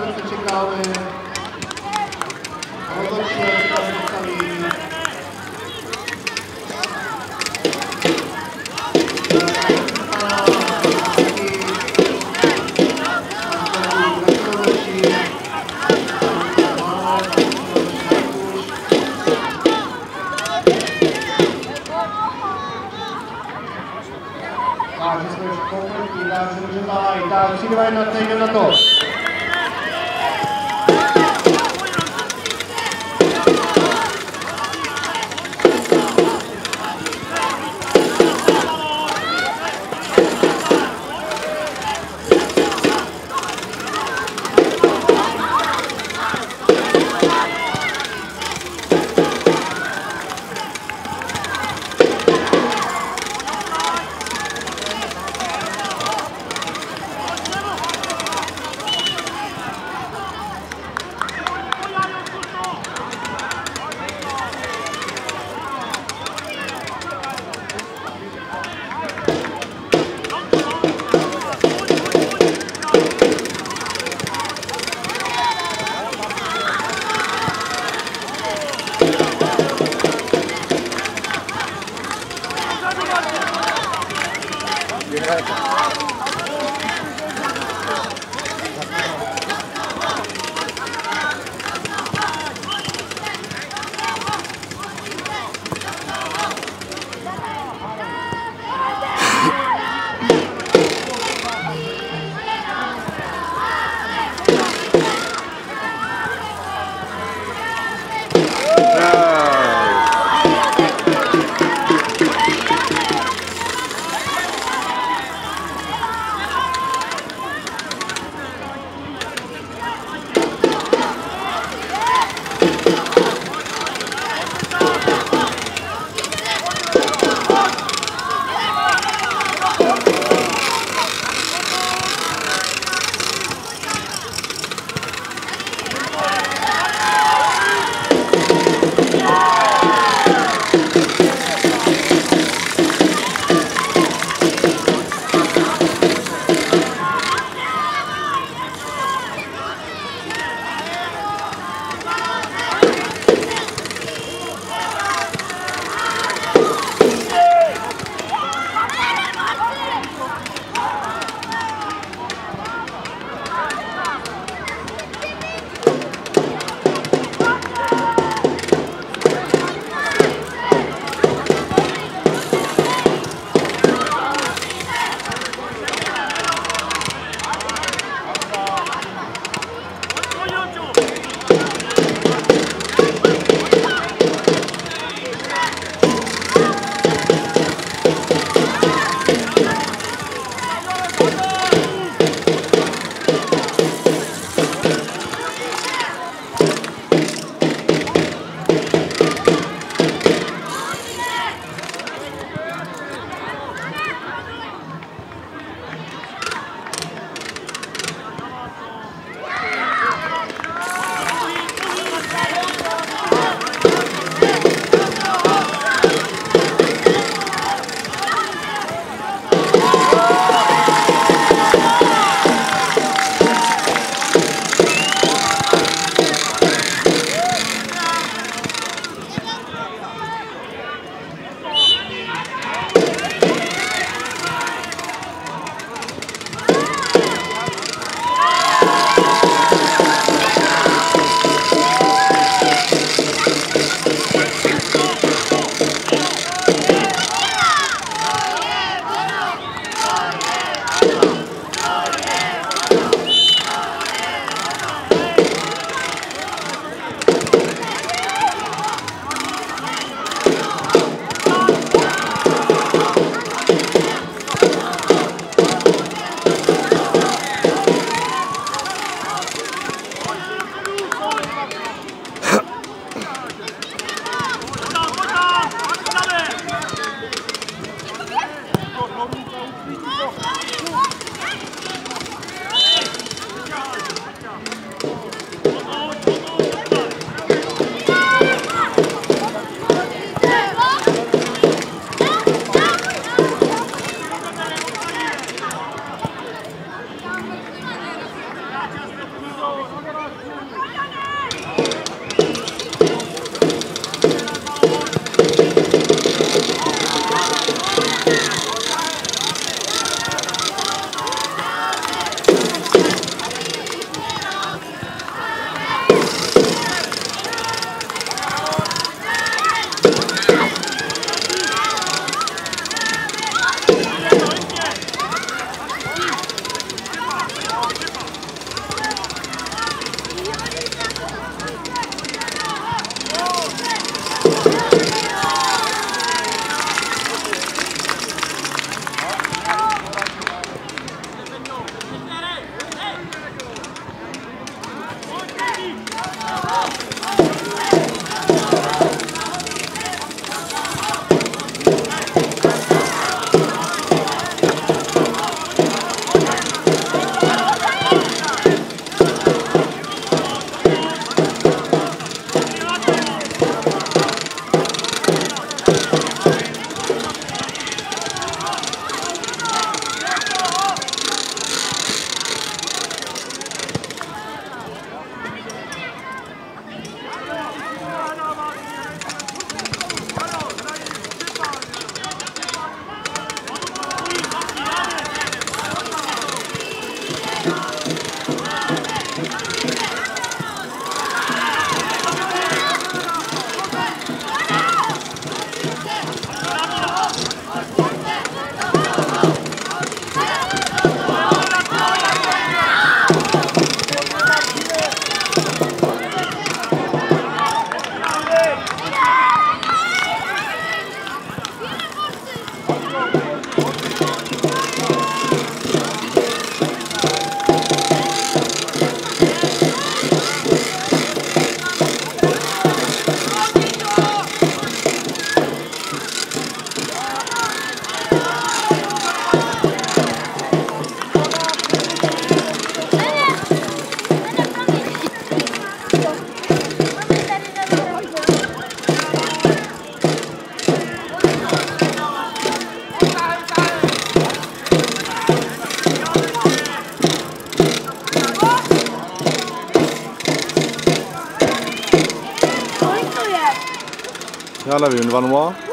Bardzo. Ja, la vi undervann nå.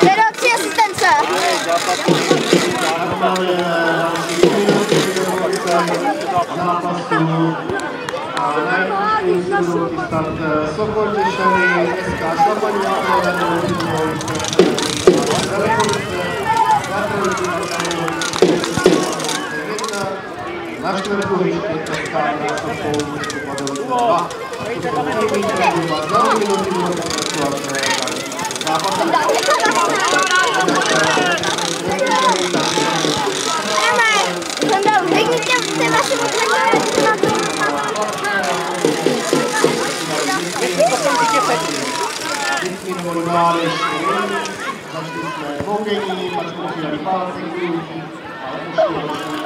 Teraz asystencja. Nasz klub jest 15 na południu,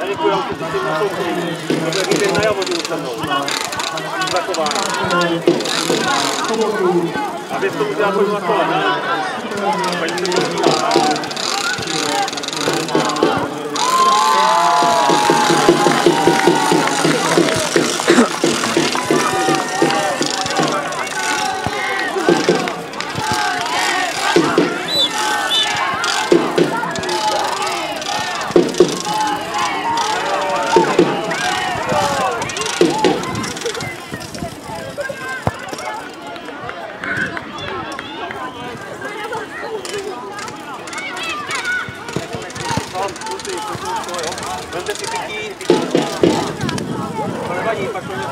Ale była kiedy z tym osobą, że nie wiem, na jawo nie ustanowiła. Kozakova. A vy jsou zápojová paní se impacto en el